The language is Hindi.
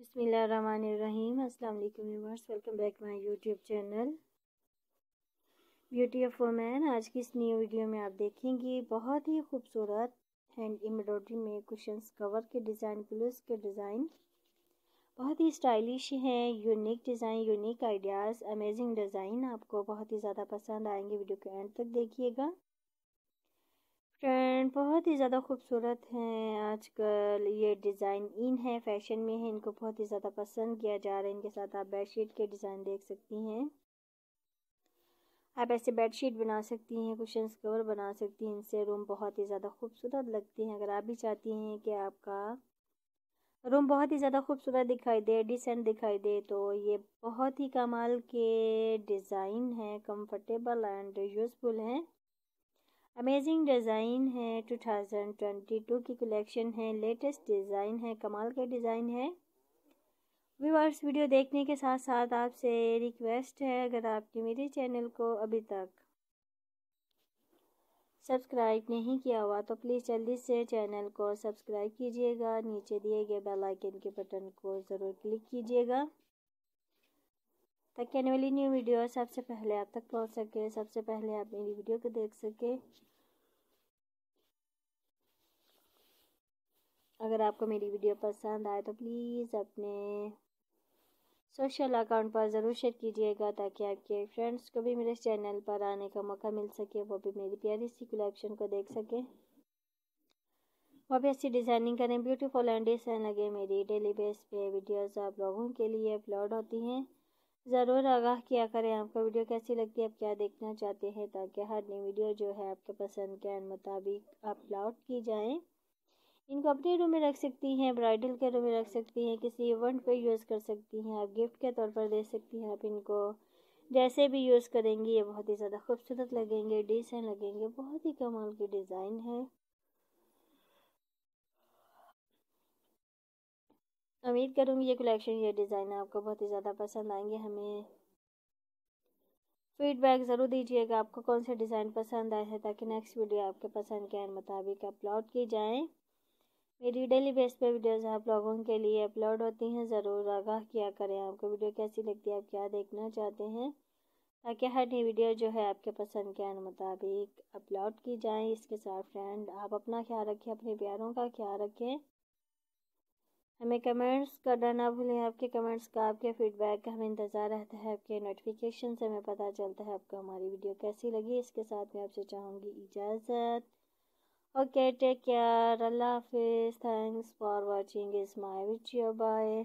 बिसमीम अस्सलाम वालेकुम welcome back my YouTube channel. Beauty of women आज की इस न्यू वीडियो में आप देखेंगे बहुत ही खूबसूरत हैंड एम्ब्रॉयडरी में कुशंस कवर के डिज़ाइन प्लस के डिज़ाइन बहुत ही स्टाइलिश हैं unique design unique ideas amazing design आपको बहुत ही ज़्यादा पसंद आएँगे वीडियो के एंड तक देखिएगा। फ्रेंड बहुत ही ज़्यादा खूबसूरत हैं आजकल। ये डिज़ाइन इन है, फ़ैशन में है, इनको बहुत ही ज़्यादा पसंद किया जा रहा है। इनके साथ आप बेडशीट के डिज़ाइन देख सकती हैं। आप ऐसे बेडशीट बना सकती हैं कुशंस कवर बना सकती हैं, इनसे रूम बहुत ही ज़्यादा खूबसूरत लगते हैं। अगर आप भी चाहती हैं कि आपका रूम बहुत ही ज़्यादा खूबसूरत दिखाई दे, डिसेंट दिखाई दे तो ये बहुत ही कमाल के डिज़ाइन हैं, कंफर्टेबल एंड यूज़फुल हैं। अमेजिंग डिज़ाइन है 2022 की कलेक्शन है लेटेस्ट डिज़ाइन है, कमाल के डिज़ाइन है। व्यूअर्स वीडियो देखने के साथ साथ आपसे रिक्वेस्ट है, अगर आपके मेरे चैनल को अभी तक सब्सक्राइब नहीं किया हुआ तो प्लीज़ जल्दी से चैनल को सब्सक्राइब कीजिएगा, नीचे दिए गए बेल आइकन के बटन को ज़रूर क्लिक कीजिएगा, ताकि आने वाली न्यू वीडियो सबसे पहले आप तक पहुँच सके, सबसे पहले आप मेरी वीडियो को देख सके। अगर आपको मेरी वीडियो पसंद आए तो प्लीज़ अपने सोशल अकाउंट पर ज़रूर शेयर कीजिएगा ताकि आपके फ्रेंड्स को भी मेरे चैनल पर आने का मौका मिल सके, वो भी मेरी प्यारी सी कलेक्शन को देख सकें। वो भी अच्छी डिज़ाइनिंग करें, ब्यूटीफुल एंड डिज़ाइन लगे मेरी डेली बेस पे वीडियोस आप लोगों के लिए अपलोड होती हैं। ज़रूर आगाह किया करें, आपको वीडियो कैसी लगती है, आप क्या देखना चाहते हैं, ताकि हर नई वीडियो जो है आपके पसंद के मुताबिक अपलोड की जाए। इनको अपने रूम में रख सकती हैं, ब्राइडल के रूम में रख सकती हैं, किसी इवेंट पे यूज़ कर सकती हैं, आप गिफ्ट के तौर पर दे सकती हैं आप इनको। जैसे भी यूज़ करेंगी, ये बहुत ही ज़्यादा खूबसूरत लगेंगे डिसेंट लगेंगे, बहुत ही कमाल की डिज़ाइन है। उम्मीद करूँगी ये कलेक्शन, ये डिज़ाइन आपको बहुत ही ज़्यादा पसंद आएँगे हमें। फीडबैक ज़रूर दीजिएगा आपको कौन से डिज़ाइन पसंद आए हैं, ताकि नेक्स्ट वीडियो आपके पसंद के मुताबिक अपलोड की जाए। मेरी डेली बेस पे वीडियोस आप लोगों के लिए अपलोड होती हैं, ज़रूर आगाह किया करें। आपको वीडियो कैसी लगती है, आप क्या देखना चाहते हैं? ताकि हर नई वीडियो जो है आपके पसंद के मुताबिक अपलोड की जाए। इसके साथ फ्रेंड आप अपना ख्याल रखें, अपने प्यारों का ख्याल रखें। हमें कमेंट्स करना ना भूलें। आपके कमेंट्स का, आपके फीडबैक का हमें इंतज़ार रहता है। आपके नोटिफिकेशन से हमें पता चलता है आपको हमारी वीडियो कैसी लगी। इसके साथ मैं आपसे चाहूँगी इजाज़त। Okay take care. Allah hafiz. Thanks for watching is my video. Bye